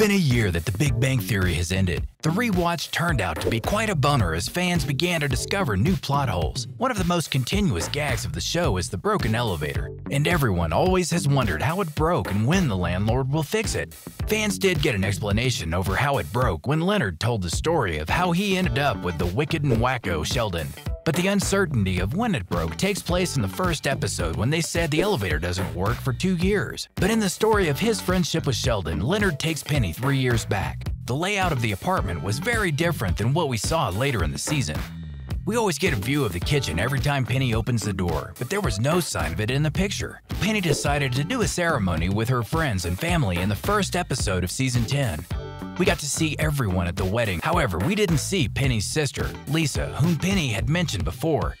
been a year that The Big Bang Theory has ended. The rewatch turned out to be quite a bummer as fans began to discover new plot holes. One of the most continuous gags of the show is the broken elevator, and everyone always has wondered how it broke and when the landlord will fix it. Fans did get an explanation over how it broke when Leonard told the story of how he ended up with the wicked and wacko Sheldon. But the uncertainty of when it broke takes place in the first episode when they said the elevator doesn't work for two years. But in the story of his friendship with Sheldon, Leonard takes Penny three years back. The layout of the apartment was very different than what we saw later in the season. We always get a view of the kitchen every time Penny opens the door, but there was no sign of it in the picture. Penny decided to do a ceremony with her friends and family in the first episode of season 10. We got to see everyone at the wedding. However, we didn't see Penny's sister, Lisa, whom Penny had mentioned before.